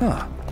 Huh.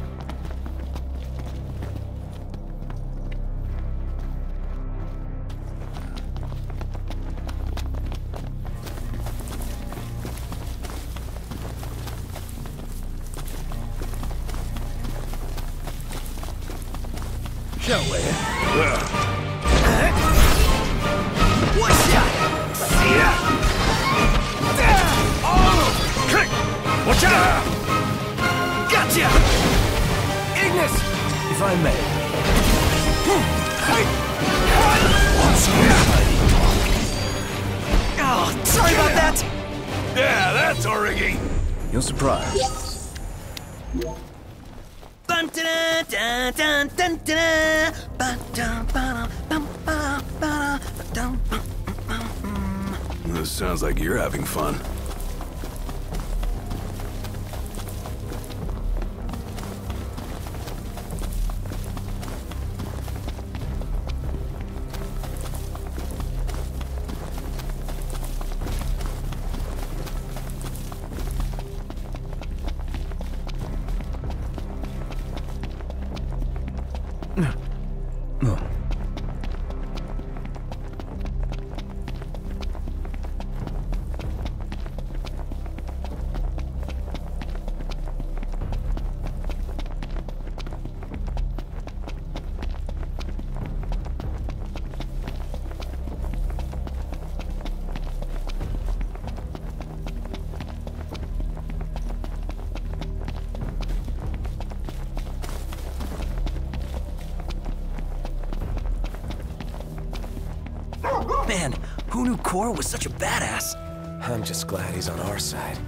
Man, who knew Cora was such a badass? I'm just glad he's on our side.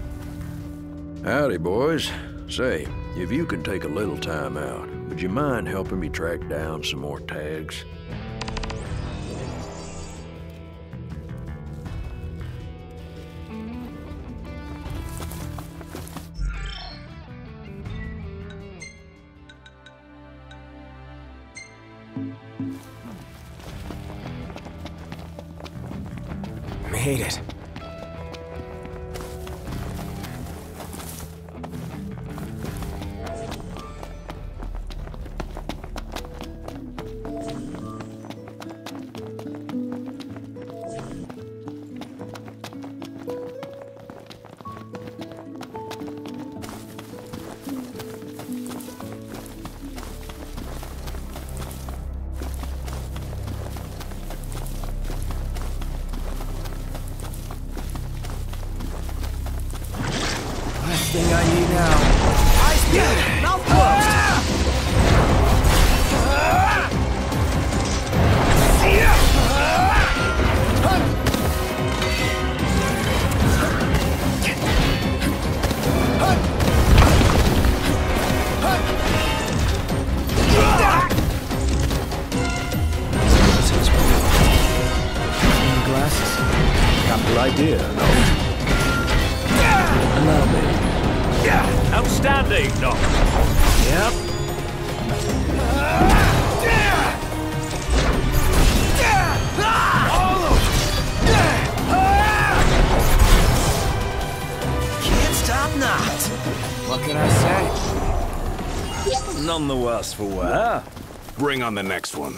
Howdy, boys. Say, if you could take a little time out, would you mind helping me track down some more tags? None the worse for wear. Bring on the next one.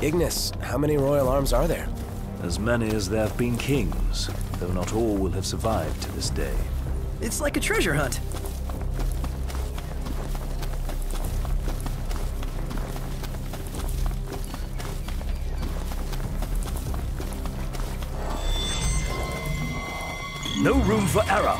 Ignis, how many royal arms are there? As many as there have been kings, though not all will have survived to this day. It's like a treasure hunt. No room for error.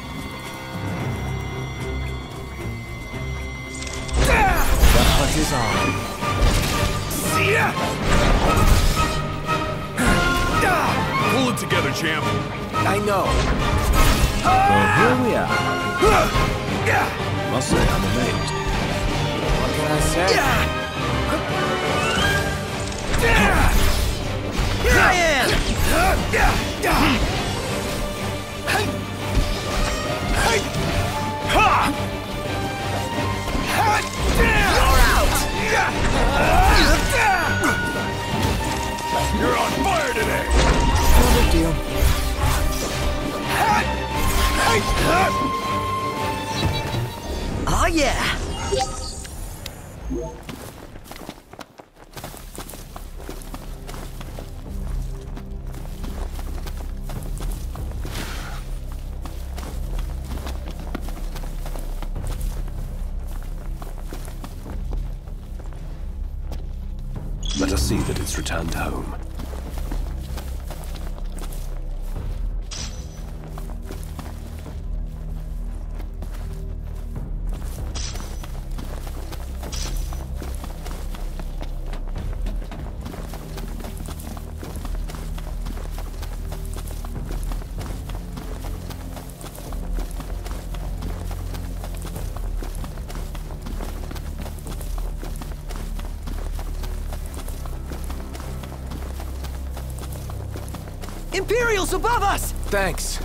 see that it's returned home. above us! Thanks.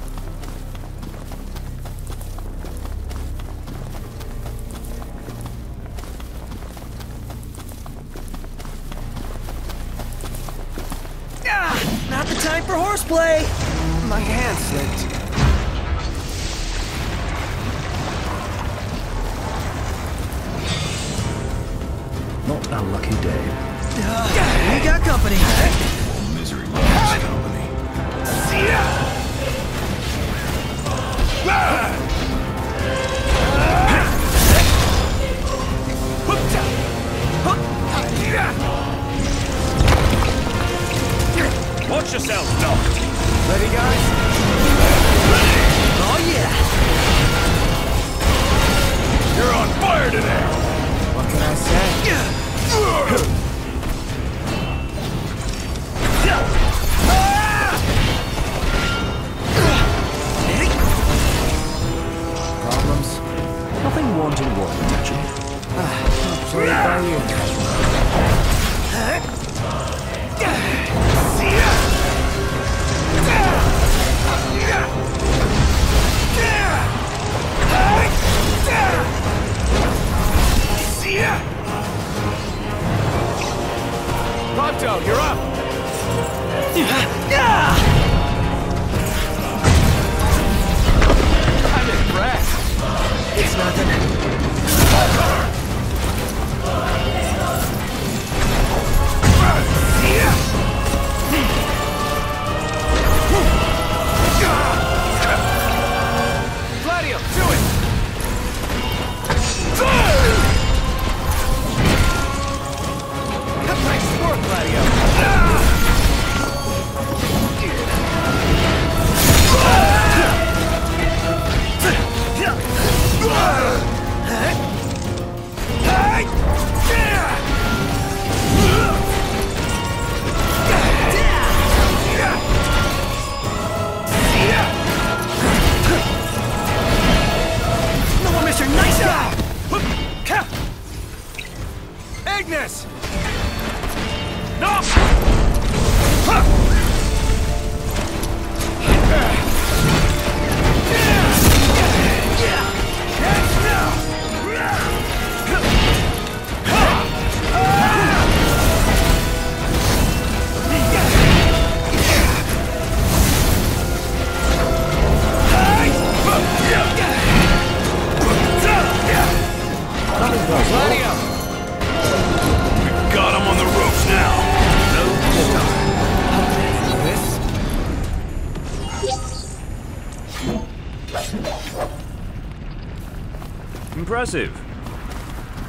impressive.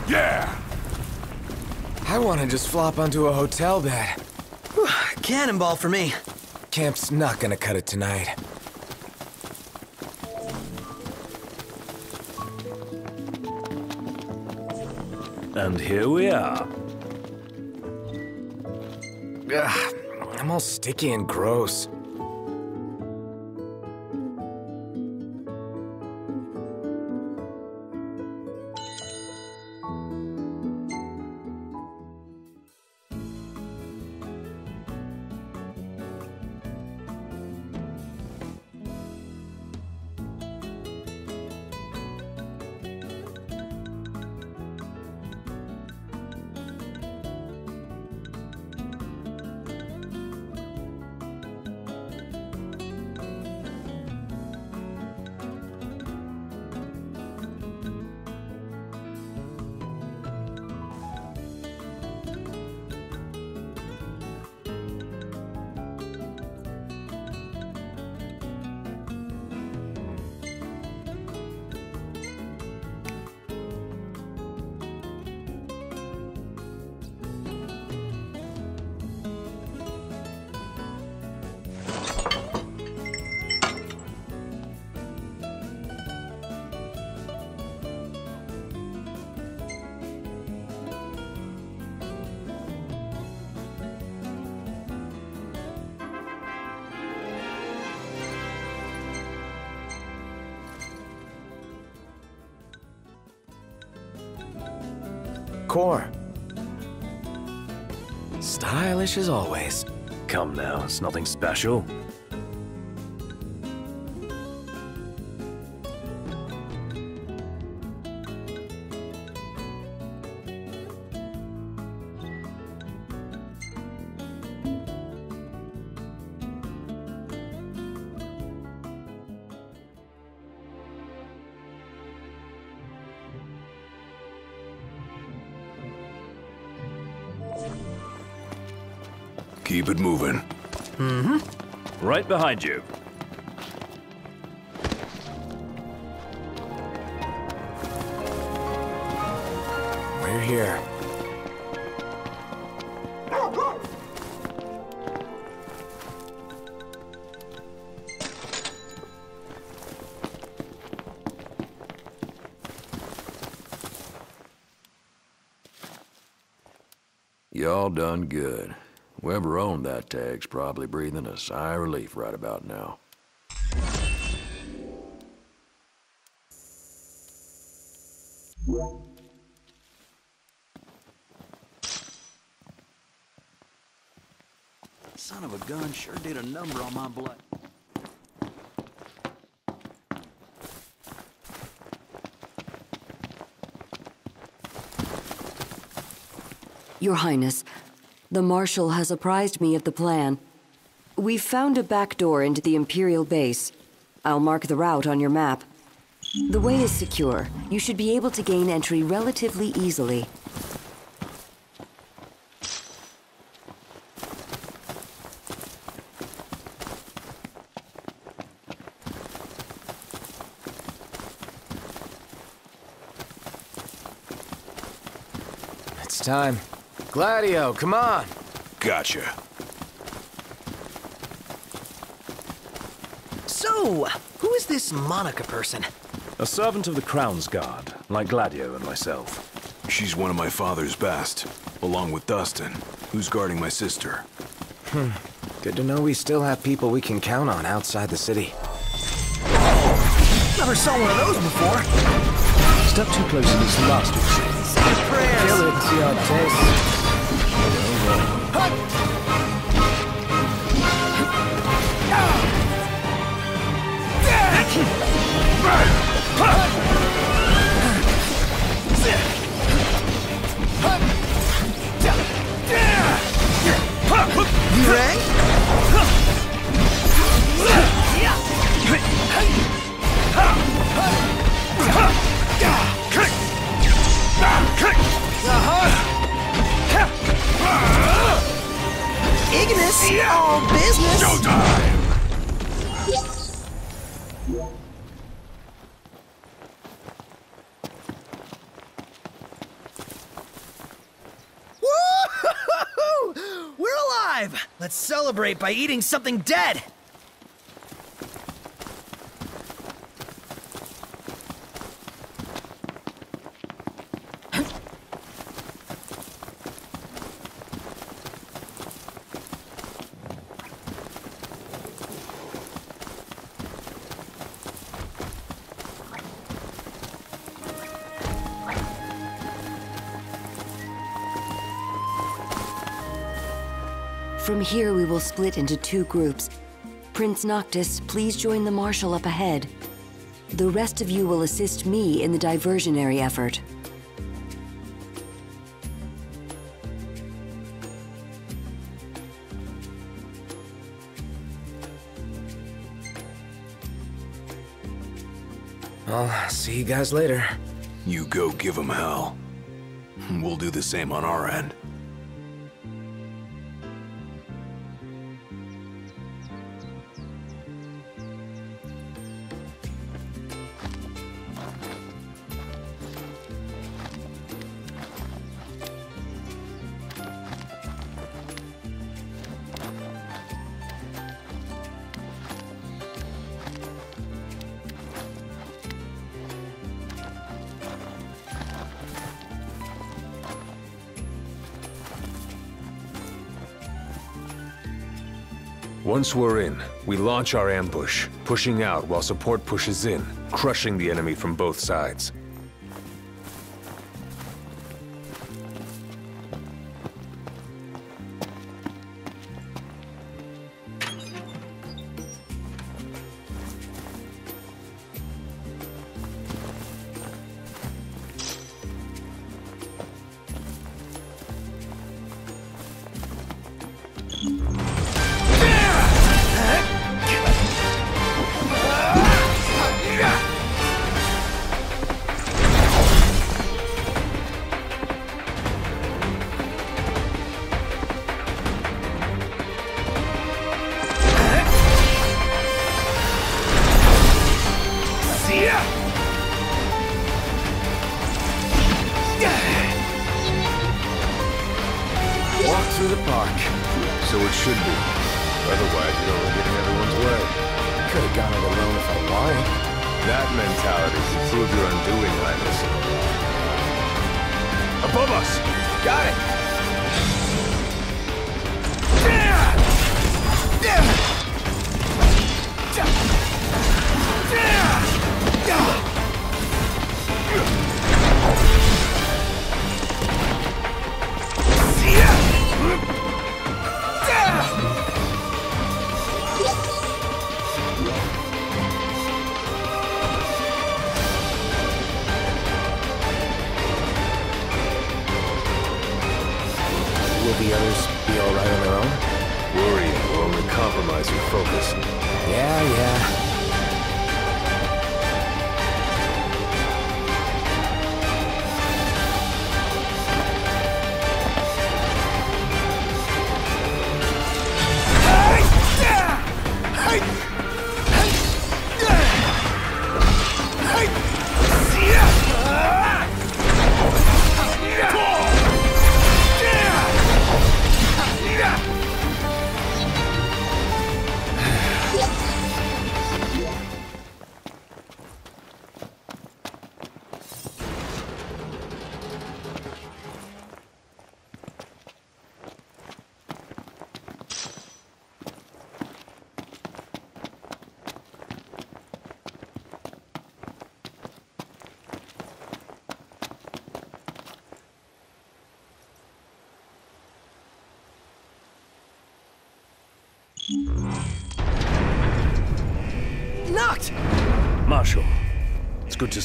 Yeah! I want to just flop onto a hotel bed. Cannonball for me. Camp's not gonna cut it tonight. And here we are. Ugh, I'm all sticky and gross. Stylish as always. Come now, it's nothing special. Behind you. We're here. Y'all done good. Whoever owned that tag's probably breathing a sigh of relief right about now. Son of a gun sure did a number on my blood. Your Highness, the Marshal has apprised me of the plan. We've found a back door into the Imperial base. I'll mark the route on your map. The way is secure. You should be able to gain entry relatively easily. It's time. Gladio, come on! Gotcha. So, who is this Monica person? A servant of the Crownsguard, like Gladio and myself. She's one of my father's best, along with Dustin, who's guarding my sister. Hmm. Good to know we still have people we can count on outside the city. Never saw one of those before. Step too close and it's last we've seen. Say your prayers. Kill it, see our taste. Ignis, all business. Showtime! Woo! We're alive! Let's celebrate by eating something dead! Here, we will split into two groups. Prince Noctis, please join the Marshal up ahead. The rest of you will assist me in the diversionary effort. I'll see you guys later. You go give them hell. We'll do the same on our end. Once we're in, we launch our ambush, pushing out while support pushes in, crushing the enemy from both sides.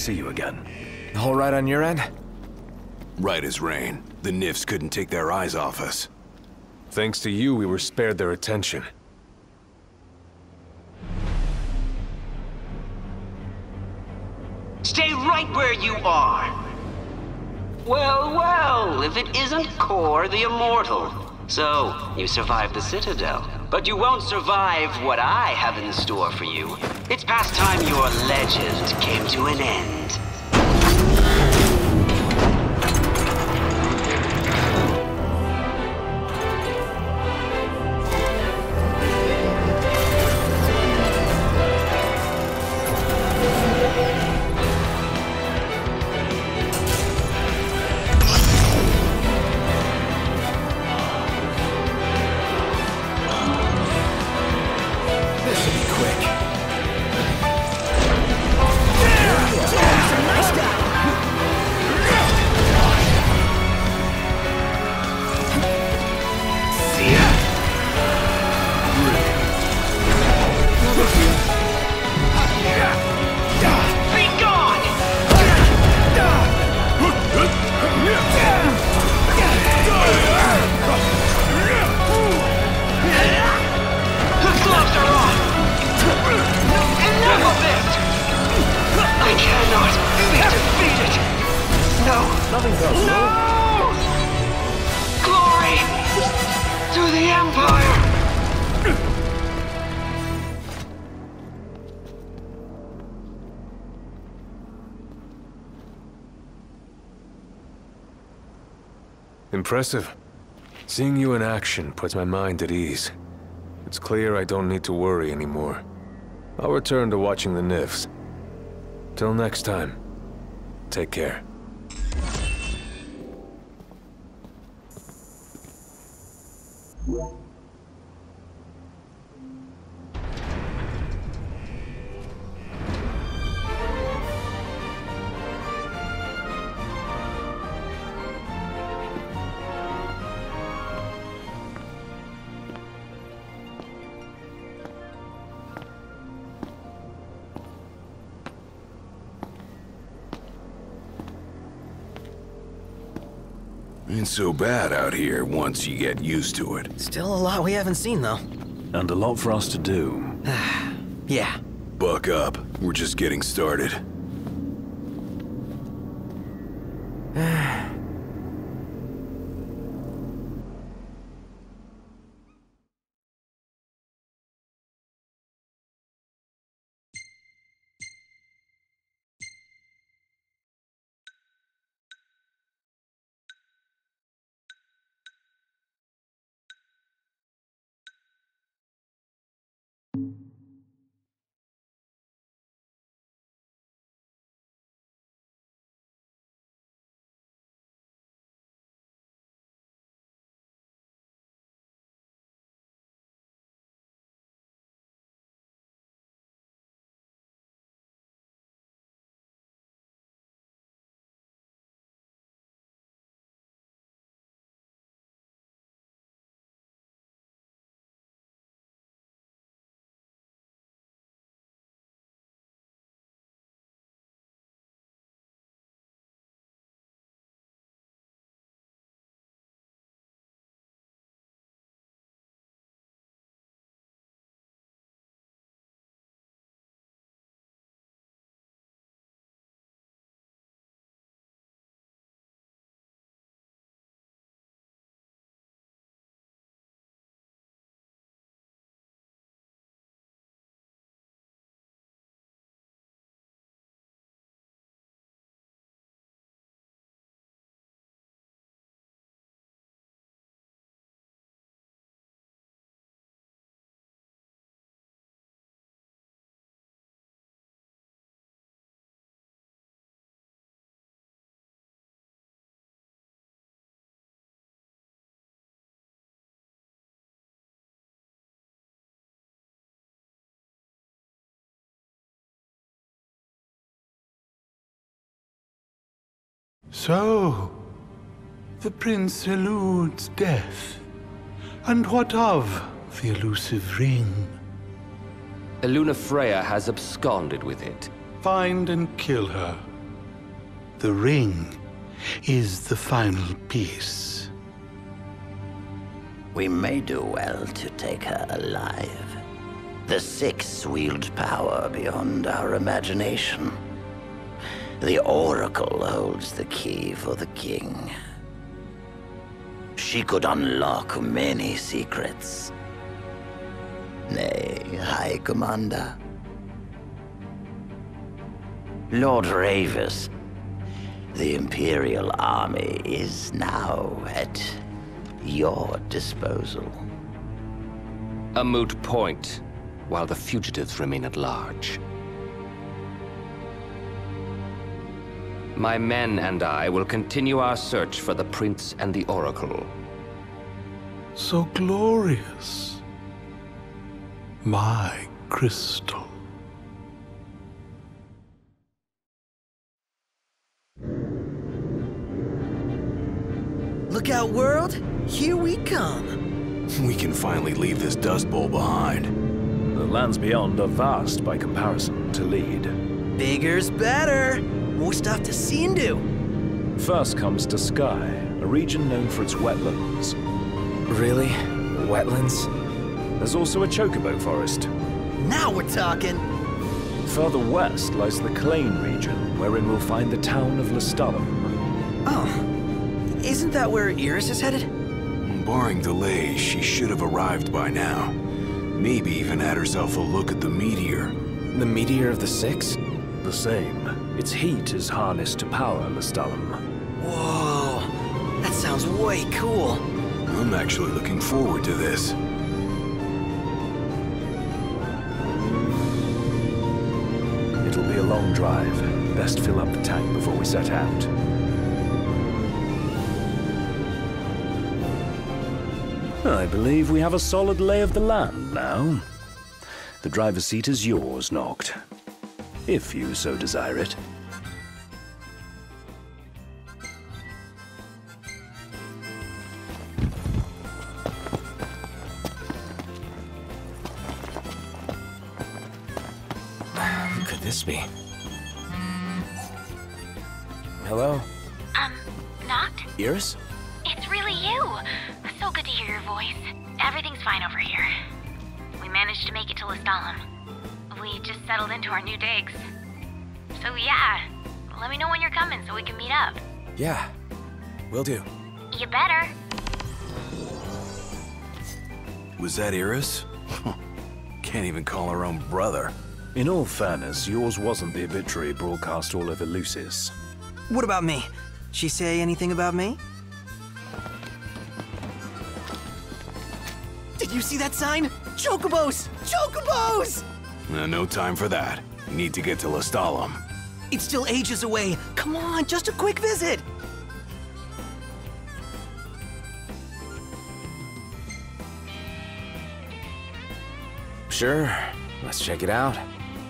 See you again. Alright on your end? Right as rain. The Nifs couldn't take their eyes off us. Thanks to you, we were spared their attention. Stay right where you are. Well, well, if it isn't Cor the Immortal. So, you survived the Citadel. But you won't survive what I have in store for you. It's past time your legend came to an end. Impressive. Seeing you in action puts my mind at ease. It's clear I don't need to worry anymore. I'll return to watching the Nifs. Till next time, take care. Ain't so bad out here once you get used to it. Still a lot we haven't seen, though. And a lot for us to do. Yeah. Buck up. We're just getting started. So, the prince eludes death. And what of the elusive ring? Lunafreya has absconded with it. Find and kill her. The ring is the final piece. We may do well to take her alive. The Six wield power beyond our imagination. The Oracle holds the key for the King. She could unlock many secrets. Nay, High Commander. Lord Ravus, the Imperial Army is now at your disposal. A moot point, while the fugitives remain at large. My men and I will continue our search for the Prince and the Oracle. So glorious. My crystal. Look out, world! Here we come! We can finally leave this Dust Bowl behind. The lands beyond are vast by comparison to Leide. Bigger's better! More stuff to see and do! First comes Duscae, a region known for its wetlands. Really? Wetlands? There's also a chocobo forest. Now we're talking! Further west lies the Cleigne region, wherein we'll find the town of Lestallum. Oh. Isn't that where Iris is headed? Barring delays, she should have arrived by now. Maybe even had herself a look at the meteor. The meteor of the Six? The same. Its heat is harnessed to power Lestallum. Whoa. That sounds way cool. I'm actually looking forward to this. It'll be a long drive. Best fill up the tank before we set out. I believe we have a solid lay of the land now. The driver's seat is yours, Noct. If you so desire it. Will do. You better. Was that Iris? Can't even call her own brother. In all fairness, yours wasn't the obituary broadcast all over Lucis. What about me? She say anything about me? Did you see that sign? Chocobos! Chocobos! Uh, no time for that. Need to get to Lestallum. It's still ages away. Come on, just a quick visit. Sure, let's check it out.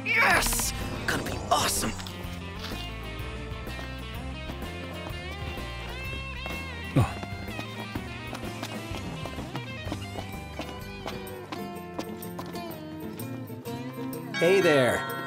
Yes! Gonna be awesome. Hey there.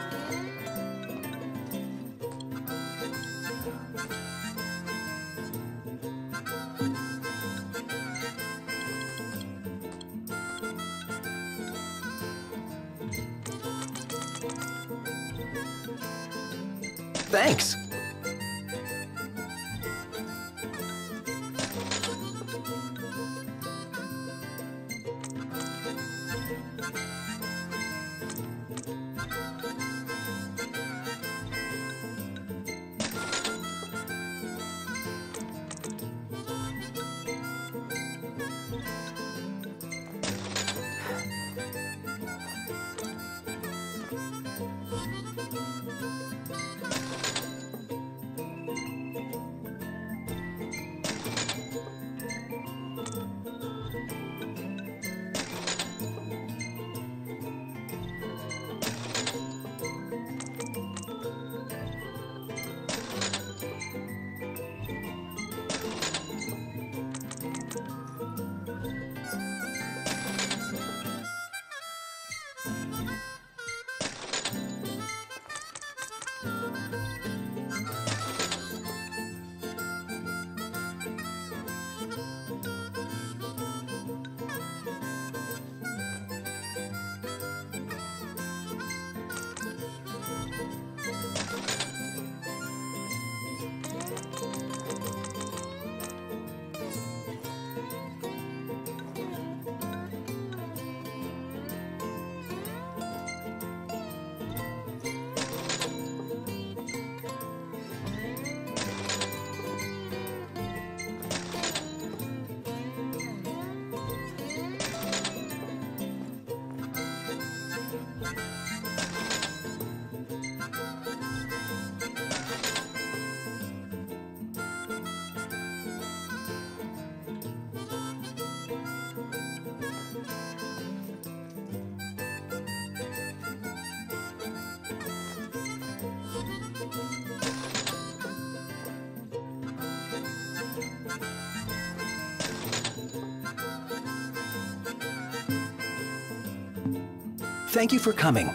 Thank you for coming.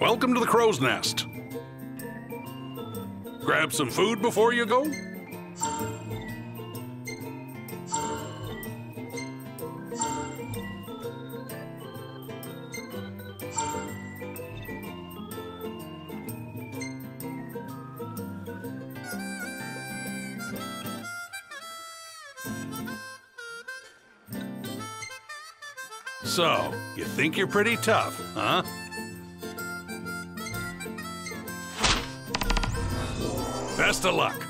Welcome to the Crow's Nest. Grab some food before you go? So, you think you're pretty tough, huh? Best of luck.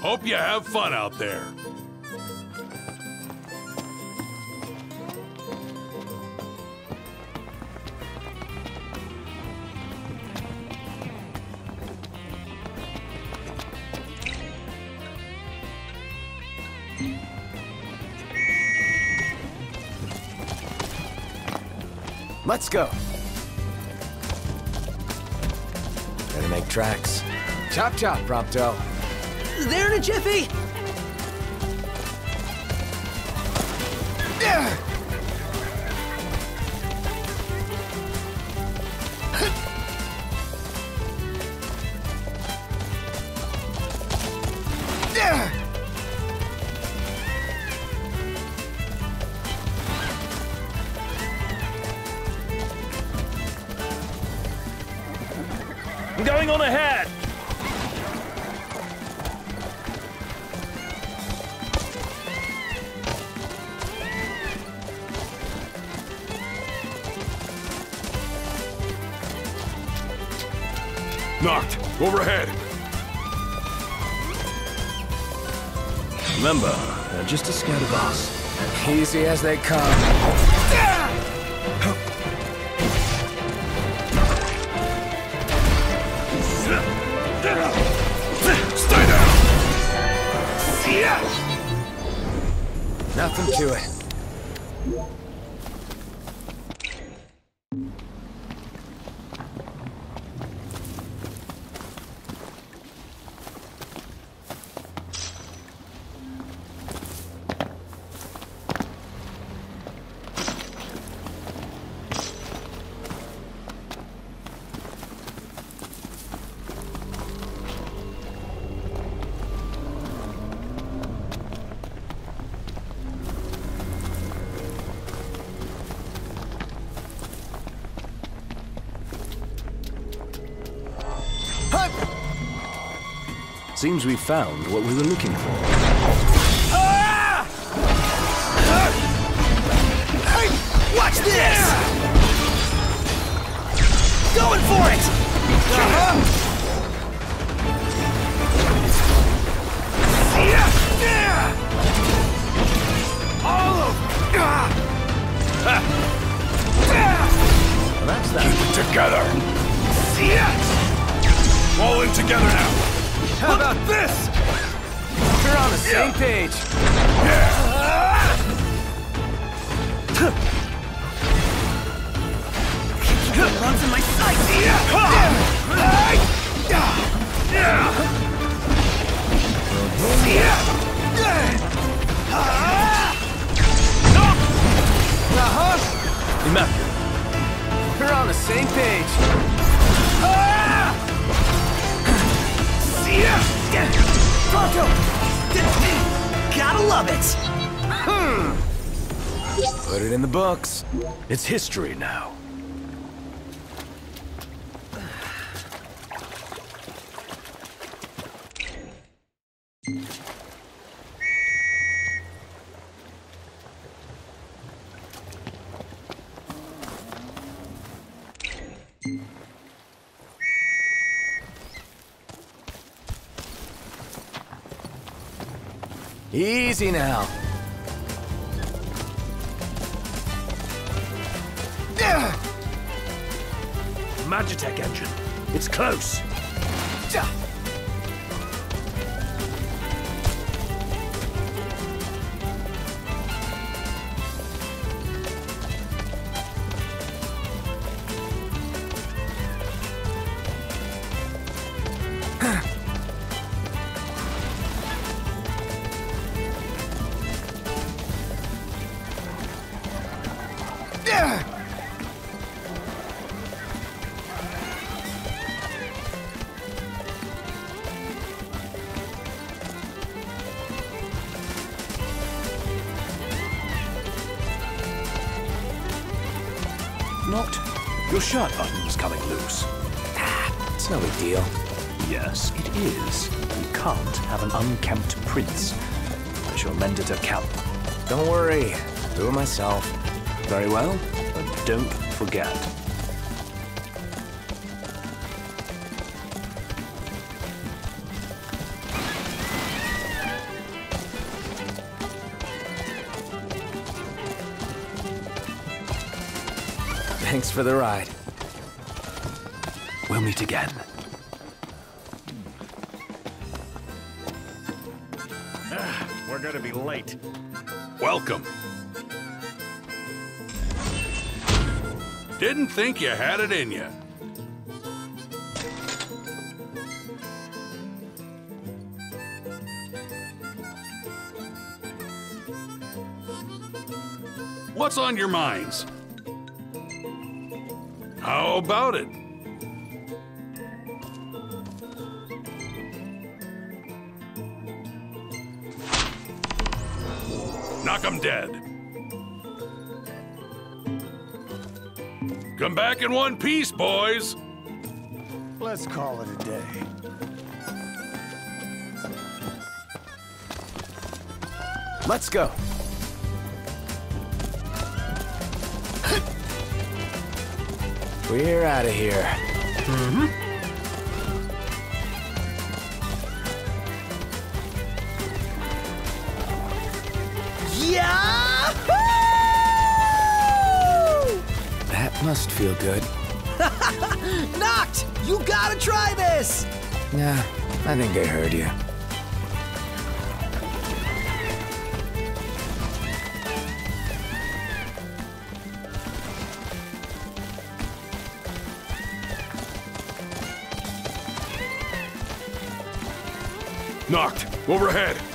Hope you have fun out there. Let's go. Tracks. Chop chop, Prompto. There in a jiffy! I'm as they come. Stay down! Nothing to it. Seems we found what we were looking for. Watch this! Going for it! Uh-huh. All of... That's that. Keep it together. All in together now. How about this? We're on the same page. Yeah. Runs in my sights! Uh-huh. We're on the same page. Gotta love it! Hmm. Put it in the books. It's history now. Easy now. Magitech engine. It's close. Your shirt button's coming loose. It's no big deal. Yes, it is. We can't have an unkempt prince. I shall mend it at camp. Don't worry. I'll Do it myself. Very well, but don't forget. Thanks for the ride. Meet again. Ah, we're gonna be late. Welcome. Didn't think you had it in you. What's on your minds? How about it? Knock 'em dead. Come back in one piece, boys. Let's call it a day. Let's go. We're out of here. Mm-hmm. Must feel good. Knocked! You gotta try this! Nah, I think I heard you. Knocked. Overhead.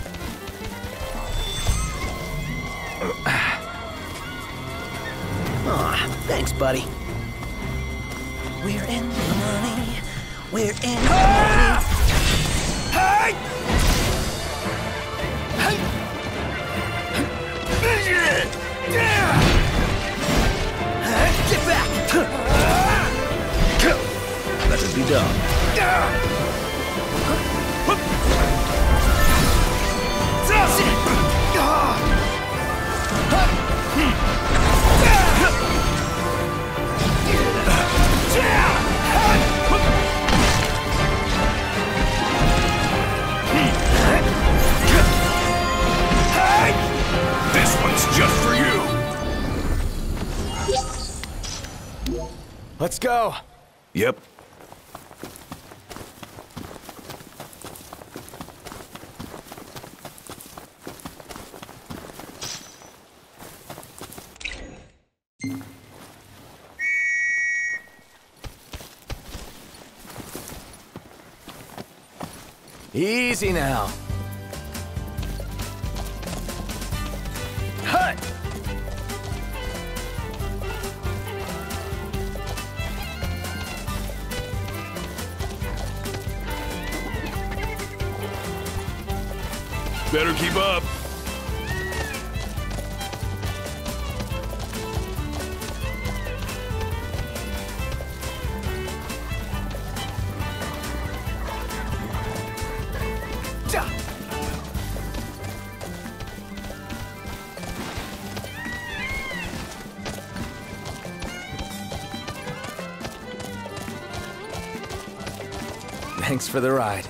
For the ride.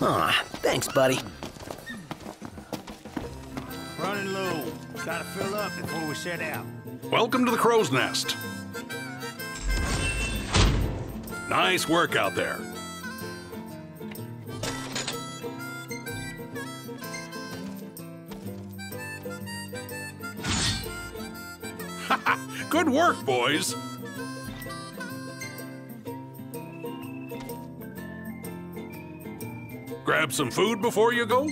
Aw, thanks, buddy. Running low. Gotta fill up before we set out. Welcome to the Crow's Nest. Nice work out there. Good work, boys. Grab some food before you go?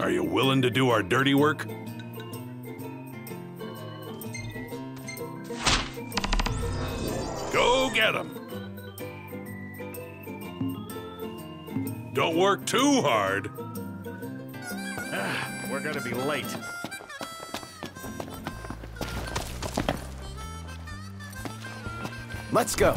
Are you willing to do our dirty work? Go get them. Don't work too hard. Ah, we're gonna be late. Let's go.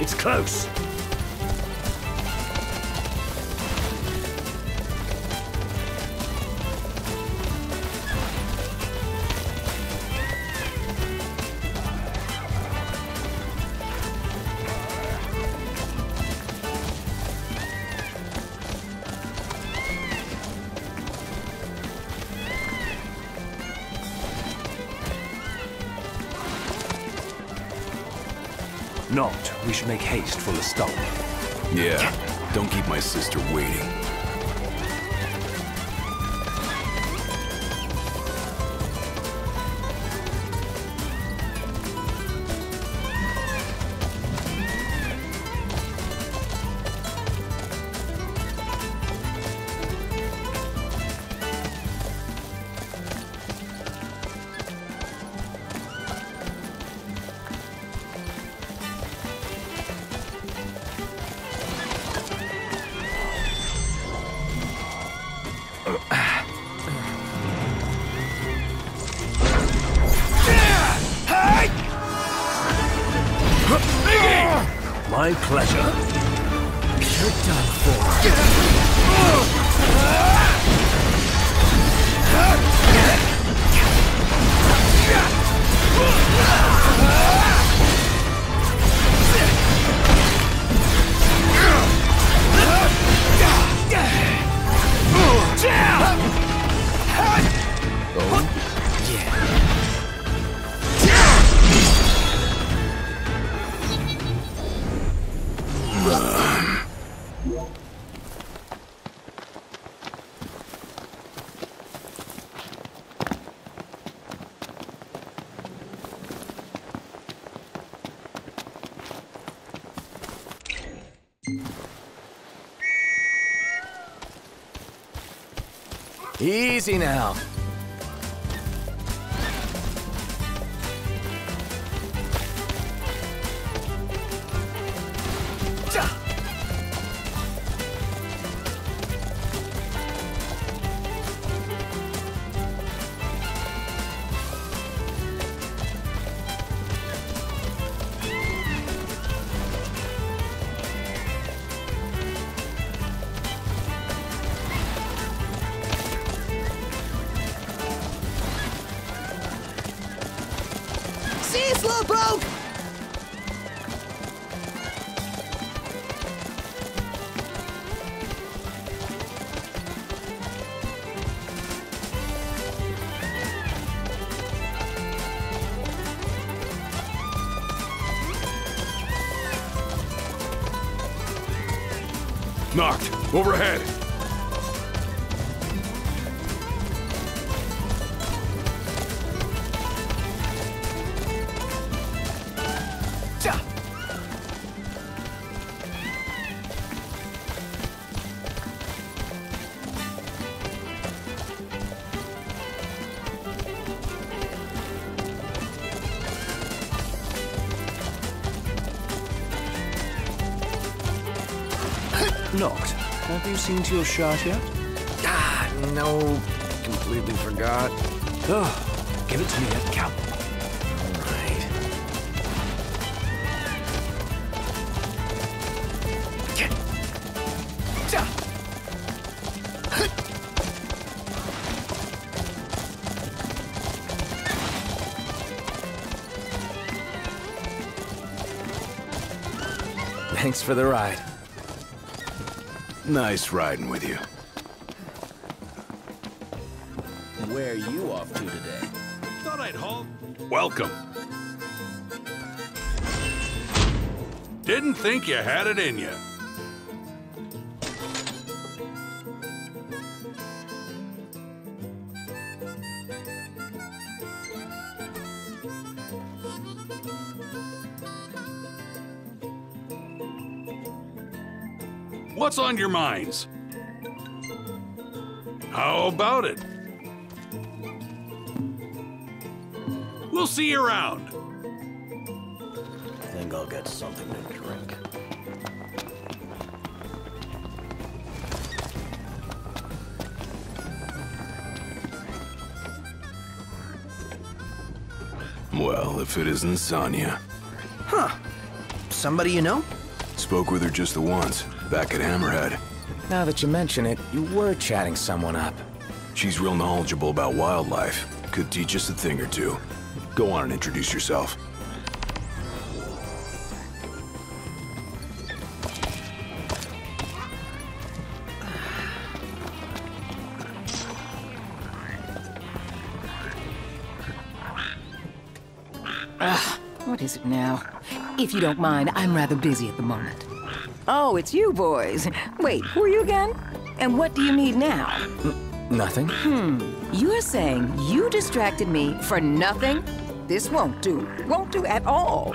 It's close. Yeah, don't keep my sister waiting. Easy now. Knocked. Have you seen to your shirt yet? Ah, no. Completely forgot. Oh, give it to me, Cap. Alright. Thanks for the ride. Nice riding with you. Where are you off to today? Thought I'd halt. Welcome. Didn't think you had it in you. What's on your minds? How about it? We'll see you around. I Think I'll get something to drink. Well, if it isn't Sania. Huh. Somebody you know? Spoke with her just the once, back at Hammerhead. Now that you mention it, you were chatting someone up. She's real knowledgeable about wildlife. Could teach us a thing or two. Go on and introduce yourself. Ugh, what is it now? If you don't mind, I'm rather busy at the moment. Oh, it's you boys. Wait, who are you again? And what do you need now? Nothing? Hmm, you're saying you distracted me for nothing? This won't do. Won't do at all.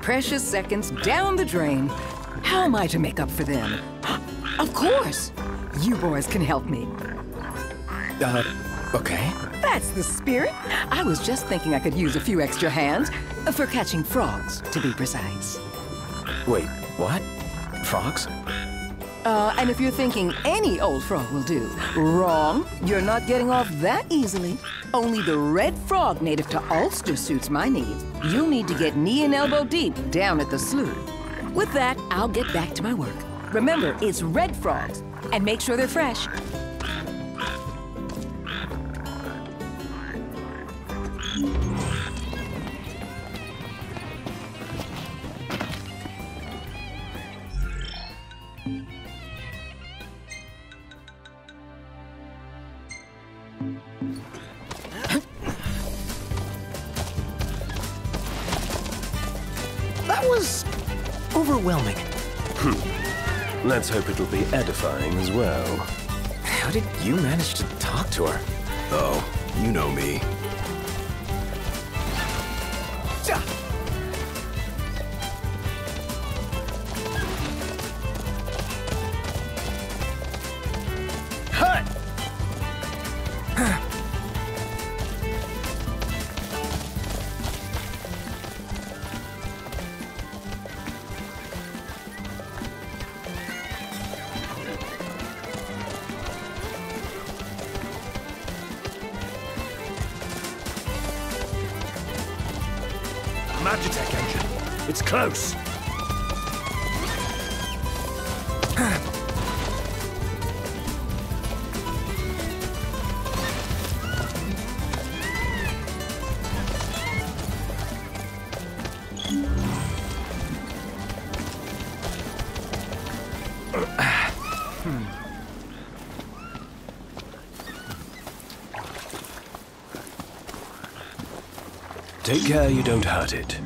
Precious seconds down the drain. How am I to make up for them? Of course! You boys can help me. Uh, okay. That's the spirit. I was just thinking I could use a few extra hands for catching frogs, to be precise. Wait, what? Frogs? Uh, and if you're thinking any old frog will do, wrong. You're not getting off that easily. Only the red frog native to Alstor suits my needs. You'll need to get knee and elbow deep down at the slough. With that, I'll get back to my work. Remember, it's red frogs, and make sure they're fresh. Let's hope it'll be edifying as well. How did you manage to talk to her? Oh, you know me. Close. Take care you don't hurt it.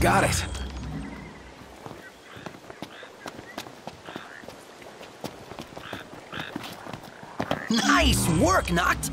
Got it. Nice work, Noct!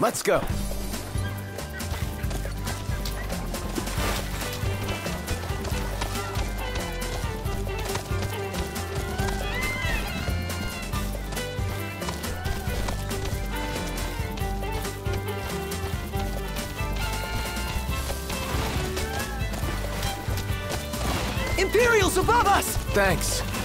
Let's go. Imperials above us! Thanks.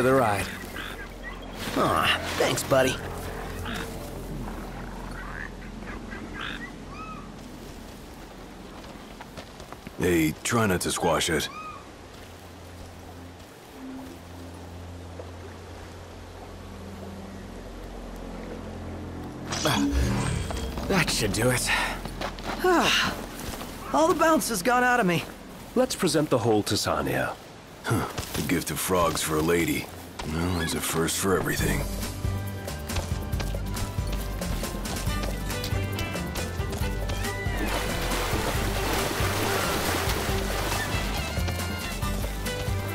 For the ride. Aw, thanks, buddy. Hey, try not to squash it. Ah, that should do it. All the bounce has gone out of me. Let's present the whole to Sania. The gift of frogs for a lady. Well, there's a first for everything.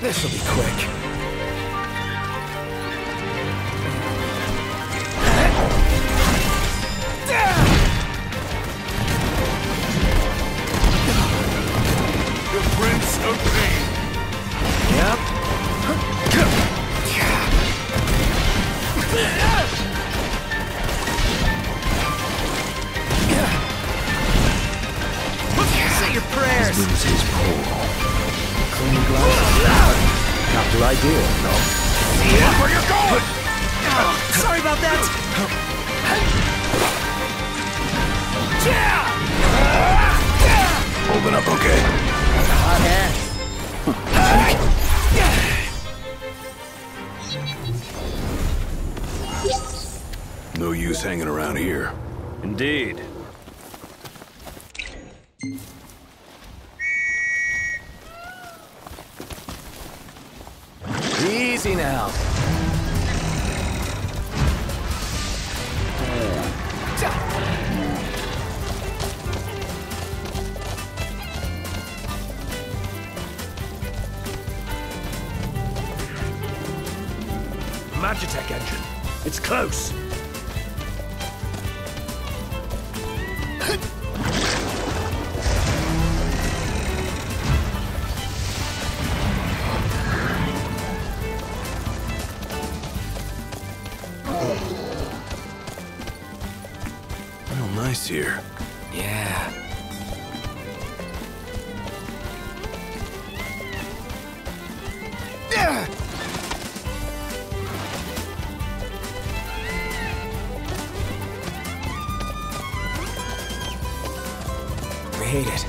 This'll be quick. Made it.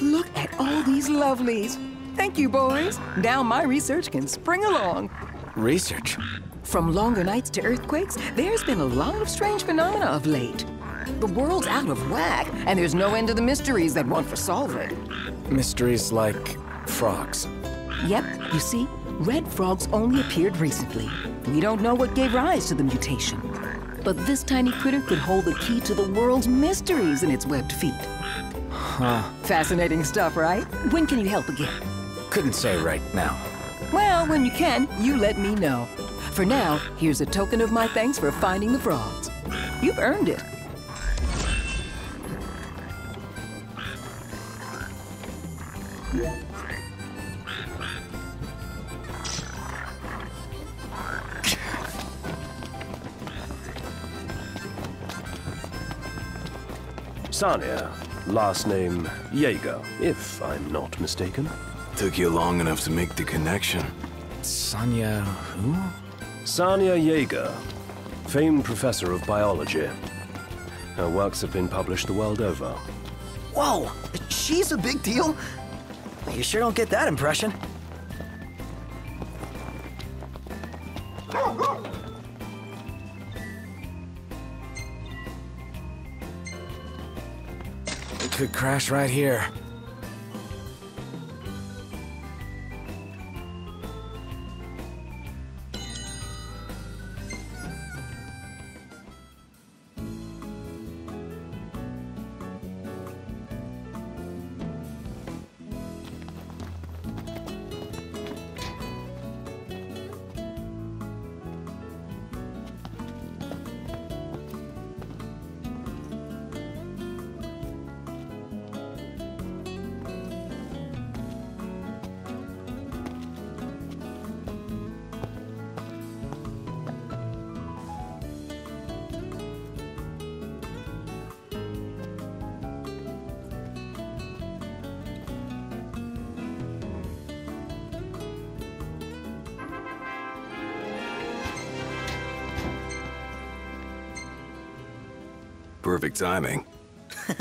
Look at all these lovelies. Thank you, boys. Now my research can spring along. Research. From longer nights to earthquakes, there's been a lot of strange phenomena of late. The world's out of whack, and there's no end to the mysteries that want for solving. Mysteries like frogs. Yep, you see, red frogs only appeared recently. We don't know what gave rise to the mutation. But this tiny critter could hold the key to the world's mysteries in its webbed feet. Huh. Fascinating stuff, right? When can you help again? Couldn't say right now. Well, when you can, you let me know. For now, here's a token of my thanks for finding the frogs. You've earned it. Sania, last name Yeagre, if I'm not mistaken. Took you long enough to make the connection. Sania who? Sania Yeagre, famed professor of biology. Her works have been published the world over. Whoa! She's a big deal? You sure don't get that impression. Could crash right here. Timing.